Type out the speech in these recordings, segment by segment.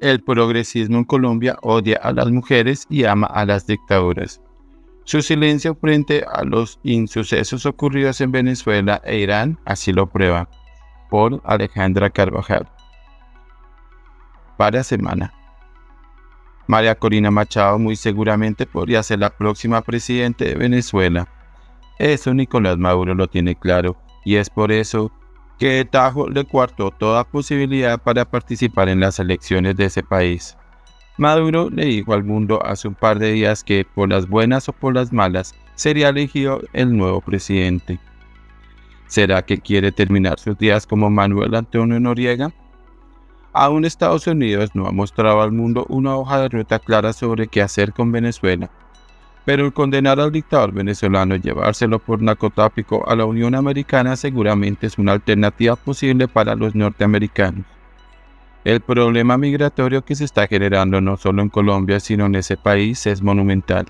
El progresismo en Colombia odia a las mujeres y ama a las dictaduras. Su silencio frente a los insucesos ocurridos en Venezuela e Irán así lo prueba. Por Alejandra Carvajal. Para semana. María Corina Machado muy seguramente podría ser la próxima presidente de Venezuela. Eso Nicolás Maduro lo tiene claro y es por eso que Tajo le cuartó toda posibilidad para participar en las elecciones de ese país. Maduro le dijo al mundo hace un par de días que, por las buenas o por las malas, sería elegido el nuevo presidente. ¿Será que quiere terminar sus días como Manuel Antonio Noriega? Aún Estados Unidos no ha mostrado al mundo una hoja de ruta clara sobre qué hacer con Venezuela pero el condenar al dictador venezolano y llevárselo por narcotráfico a la Unión Americana seguramente es una alternativa posible para los norteamericanos. El problema migratorio que se está generando no solo en Colombia sino en ese país es monumental.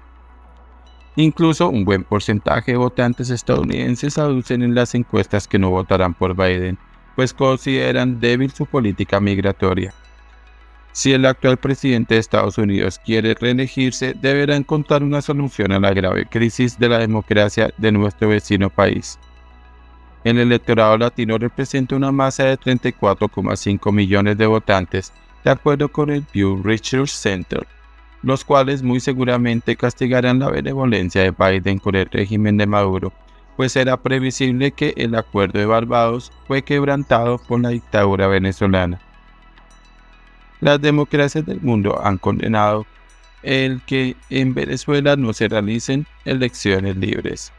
Incluso un buen porcentaje de votantes estadounidenses aducen en las encuestas que no votarán por Biden, pues consideran débil su política migratoria. Si el actual presidente de Estados Unidos quiere reelegirse, deberá encontrar una solución a la grave crisis de la democracia de nuestro vecino país. El electorado latino representa una masa de 34,5 millones de votantes, de acuerdo con el Pew Research Center, los cuales muy seguramente castigarán la benevolencia de Biden con el régimen de Maduro, pues era previsible que el acuerdo de Barbados fue quebrantado por la dictadura venezolana. Las democracias del mundo han condenado el que en Venezuela no se realicen elecciones libres.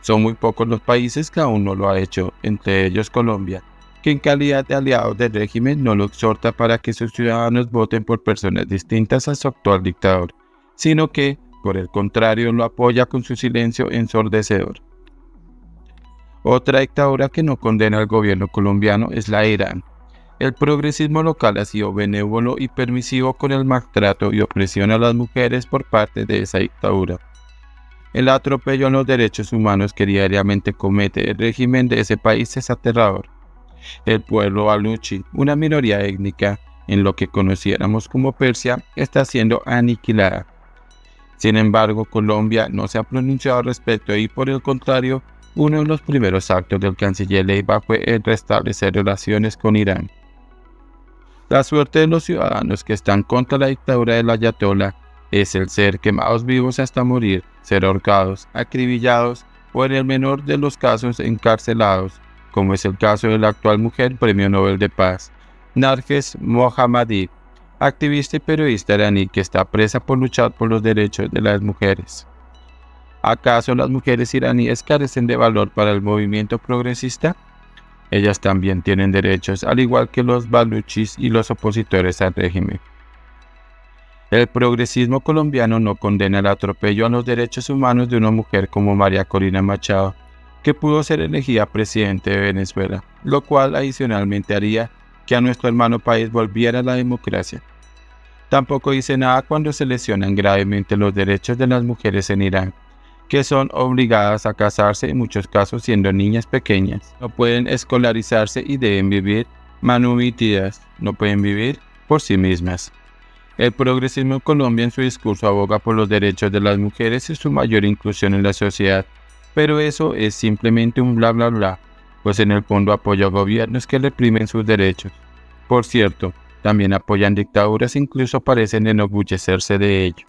Son muy pocos los países que aún no lo ha hecho, entre ellos Colombia, que en calidad de aliados del régimen no lo exhorta para que sus ciudadanos voten por personas distintas a su actual dictador, sino que, por el contrario, lo apoya con su silencio ensordecedor. Otra dictadura que no condena al gobierno colombiano es la Irán, el progresismo local ha sido benévolo y permisivo con el maltrato y opresión a las mujeres por parte de esa dictadura. El atropello a los derechos humanos que diariamente comete el régimen de ese país es aterrador. El pueblo baluchi, una minoría étnica en lo que conociéramos como Persia, está siendo aniquilada. Sin embargo, Colombia no se ha pronunciado al respecto y por el contrario, uno de los primeros actos del canciller Leiva fue el restablecer relaciones con Irán. La suerte de los ciudadanos que están contra la dictadura del ayatollah es el ser quemados vivos hasta morir, ser ahorcados, acribillados o en el menor de los casos encarcelados, como es el caso de la actual mujer Premio Nobel de Paz, Narges Mohammadi, activista y periodista iraní que está presa por luchar por los derechos de las mujeres. ¿Acaso las mujeres iraníes carecen de valor para el movimiento progresista? Ellas también tienen derechos, al igual que los baluchis y los opositores al régimen. El progresismo colombiano no condena el atropello a los derechos humanos de una mujer como María Corina Machado, que pudo ser elegida presidente de Venezuela, lo cual adicionalmente haría que a nuestro hermano país volviera la democracia. Tampoco dice nada cuando se lesionan gravemente los derechos de las mujeres en Irán, que son obligadas a casarse en muchos casos siendo niñas pequeñas. No pueden escolarizarse y deben vivir manumitidas, no pueden vivir por sí mismas. El progresismo en Colombia en su discurso aboga por los derechos de las mujeres y su mayor inclusión en la sociedad, pero eso es simplemente un bla bla bla, pues en el fondo apoya gobiernos que reprimen sus derechos. Por cierto, también apoyan dictaduras e incluso parecen enorgullecerse de ello.